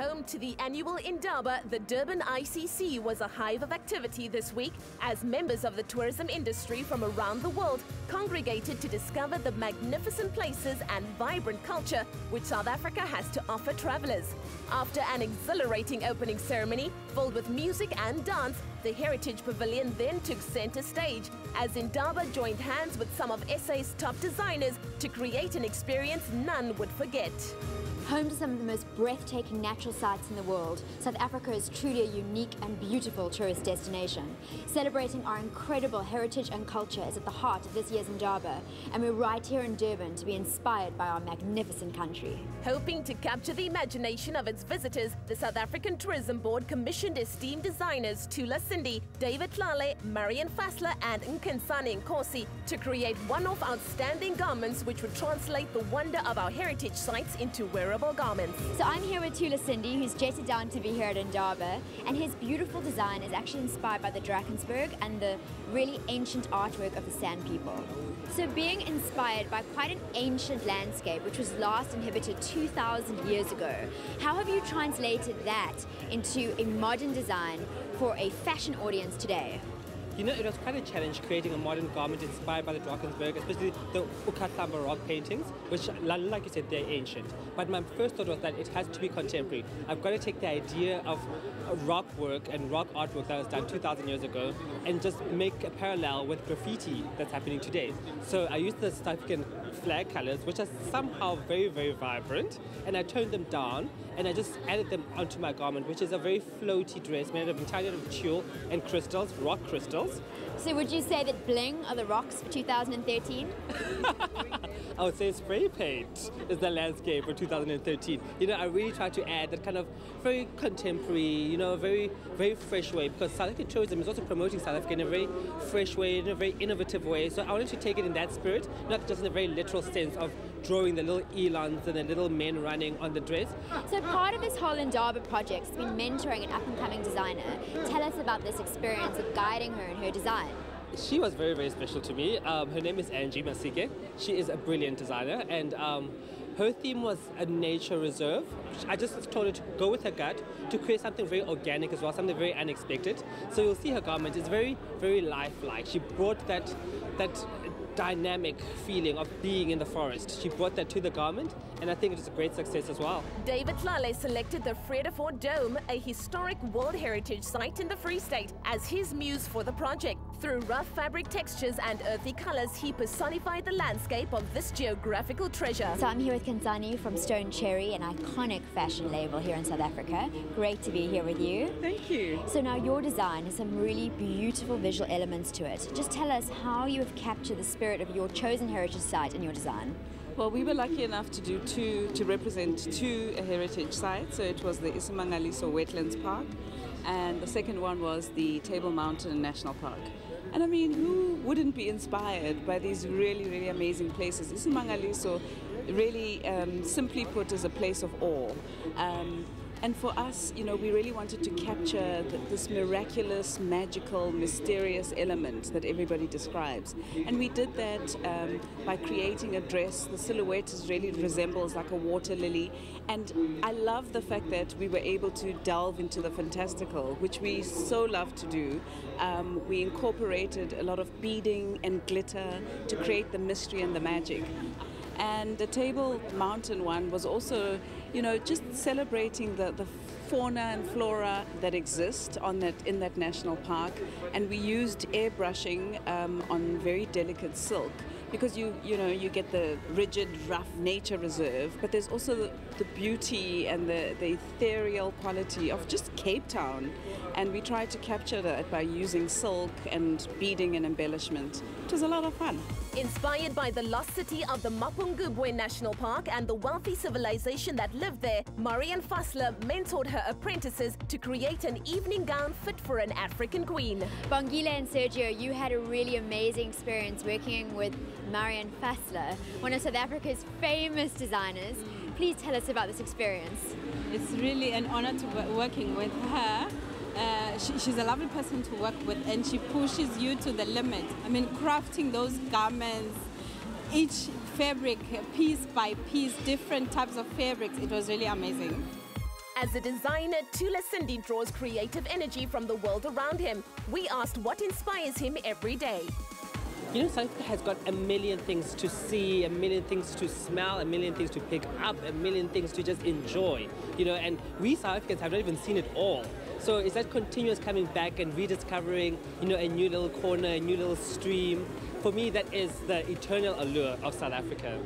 Home to the annual Indaba, the Durban ICC was a hive of activity this week as members of the tourism industry from around the world congregated to discover the magnificent places and vibrant culture which South Africa has to offer travelers. After an exhilarating opening ceremony filled with music and dance, the Heritage Pavilion then took center stage as Indaba joined hands with some of SA's top designers to create an experience none would forget. Home to some of the most breathtaking natural sights in the world, South Africa is truly a unique and beautiful tourist destination. Celebrating our incredible heritage and culture is at the heart of this year's Indaba, and we're right here in Durban to be inspired by our magnificent country. Hoping to capture the imagination of its visitors, the South African Tourism Board commissioned esteemed designers Thula Sindi, David Tlale, Marianne Fassler, and Nkhensani Nkosi to create one-off outstanding garments which would translate the wonder of our heritage sites into wearable garments. So I'm here with Thula Sindi, who's jetted down to be here at Indaba, and his beautiful design is actually inspired by the Drakensberg and the really ancient artwork of the San people. So being inspired by quite an ancient landscape, which was last inhabited 2,000 years ago, how have you translated that into a modern design for a fashion audience today? You know, it was quite a challenge creating a modern garment inspired by the Drakensberg, especially the Ukhahlamba rock paintings, which, like you said, they're ancient. But my first thought was that it has to be contemporary. I've got to take the idea of rock work and rock artwork that was done 2,000 years ago and just make a parallel with graffiti that's happening today. So I used the South African flag colors, which are somehow very, very vibrant, and I toned them down and I just added them onto my garment, which is a very floaty dress made of entirely of tulle and crystals, rock crystals. So would you say that bling are the rocks for 2013? I would say spray paint is the landscape for 2013. You know, I really try to add that kind of very contemporary, you know, very, very fresh way because South African tourism is also promoting South Africa in a very fresh way, in a very innovative way. So I wanted to take it in that spirit, not just in a very literal sense of drawing the little elands and the little men running on the dress. So part of this whole Indaba project has been mentoring an up-and-coming designer. Tell us about this experience of guiding her in her design. She was very, very special to me. Um, her name is Angie Masike. She is a brilliant designer and um, her theme was a nature reserve. I just told her to go with her gut to create something very organic as well, something very unexpected. So you'll see her garment is very, very lifelike. She brought that that dynamic feeling of being in the forest. She brought that to the garment, and I think it was a great success as well. David Tlale selected the Vredefort Dome, a historic World Heritage Site in the Free State, as his muse for the project. Through rough fabric textures and earthy colors, he personified the landscape of this geographical treasure. So I'm here with Nkhensani from Stoned Cherrie, an iconic fashion label here in South Africa. Great to be here with you. Thank you. So now your design has some really beautiful visual elements to it. Just tell us how you have captured the spirit of your chosen heritage site in your design. Well, we were lucky enough to do two, to represent two heritage sites. So it was the Isimangaliso Wetlands Park, and the second one was the Table Mountain National Park. And I mean, who wouldn't be inspired by these really, really amazing places? Isimangaliso, really, um, simply put, is a place of awe. Um, and for us, you know, we really wanted to capture the, this miraculous, magical, mysterious element that everybody describes. And we did that um, by creating a dress. The silhouette really resembles like a water lily. And I love the fact that we were able to delve into the fantastical, which we so love to do. Um, we incorporated a lot of beading and glitter to create the mystery and the magic. And the Table Mountain one was also, you know, just celebrating the, the fauna and flora that exist on that in that national park. And we used airbrushing um, on very delicate silk because you you know you get the rigid rough nature reserve but there's also the, the, beauty and the, the ethereal quality of just Cape Town. And we tried to capture that by using silk and beading and embellishment. It was a lot of fun. Inspired by the lost city of the Mapungubwe National Park and the wealthy civilization that lived there, Marianne Fassler mentored her apprentices to create an evening gown fit for an African queen. Bongile and Sergio, you had a really amazing experience working with Marianne Fassler, one of South Africa's famous designers. Please tell us about this experience. It's really an honor to be working with her. Uh, she, she's a lovely person to work with and she pushes you to the limit. I mean, crafting those garments, each fabric, piece by piece, different types of fabrics, it was really amazing. As a designer, Thula Sindi draws creative energy from the world around him. We asked what inspires him every day. You know, Africa has got a million things to see, a million things to smell, a million things to pick up, a million things to just enjoy. You know, and we South Africans have not even seen it all. So it's that continuous coming back and rediscovering, you know, a new little corner, a new little stream. For me, that is the eternal allure of South Africa.